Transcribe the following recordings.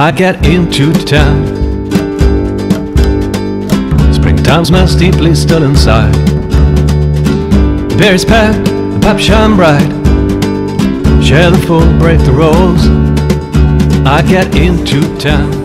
I get into town. Springtime's smells deeply still inside. Beer is packed, the pub shine bright. Share the food, break the rules. I get into town.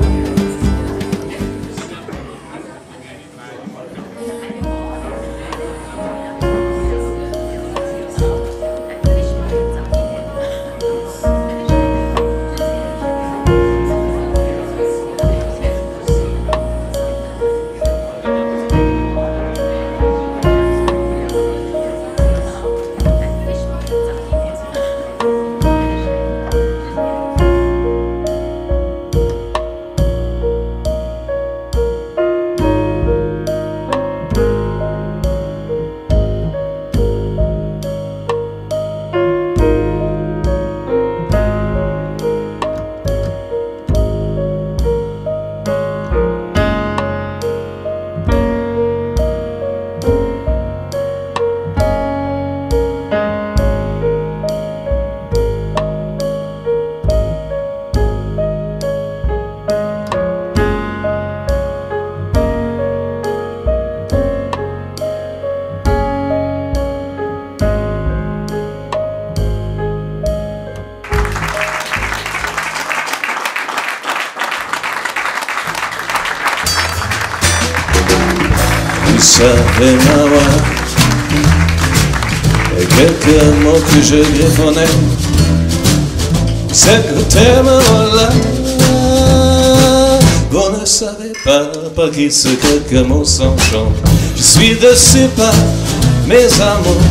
Voix. Et quelques mots que je griffonnais C'est que t'aimes voilà Vous ne savez pas par qui ce quelques mots s'enchantent Je suis dessus par mes amours.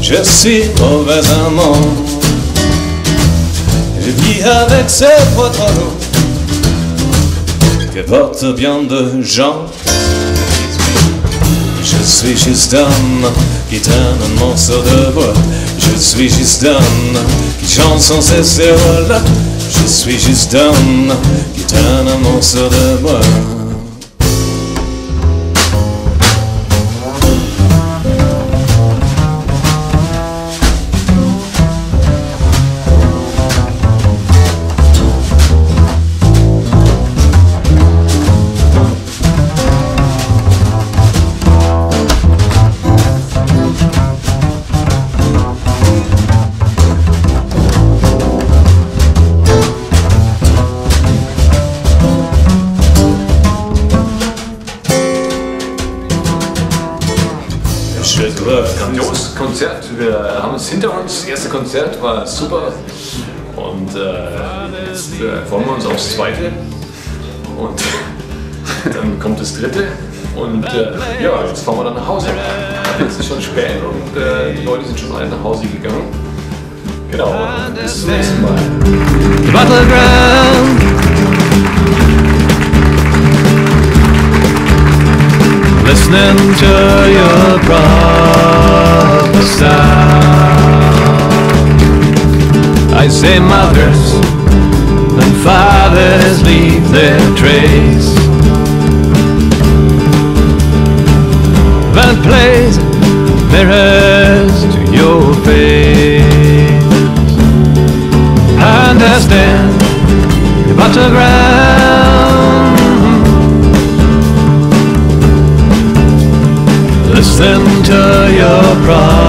Je suis mauvais amant. Je vis avec ces poitrons Que portent bien de gens je suis juste homme qui traîne un morceau de bois. Je suis juste homme qui chante sans cesse là. Je suis juste homme qui traîne un morceau de bois. Je dois Grandios Konzert. Wir haben es hinter uns. Das erste Konzert war super. Und äh, jetzt äh, freuen wir uns aufs zweite. Und dann kommt das dritte. Und äh, ja, jetzt fahren wir dann nach Hause. Jetzt ist schon spät und äh, die Leute sind schon alle nach Hause gegangen. Genau, bis zum nächsten Mal. Listening to your brother sound. I say mothers and fathers leave their trace. That plays mirrors to your face. i Understand the battleground. Listen to your brother.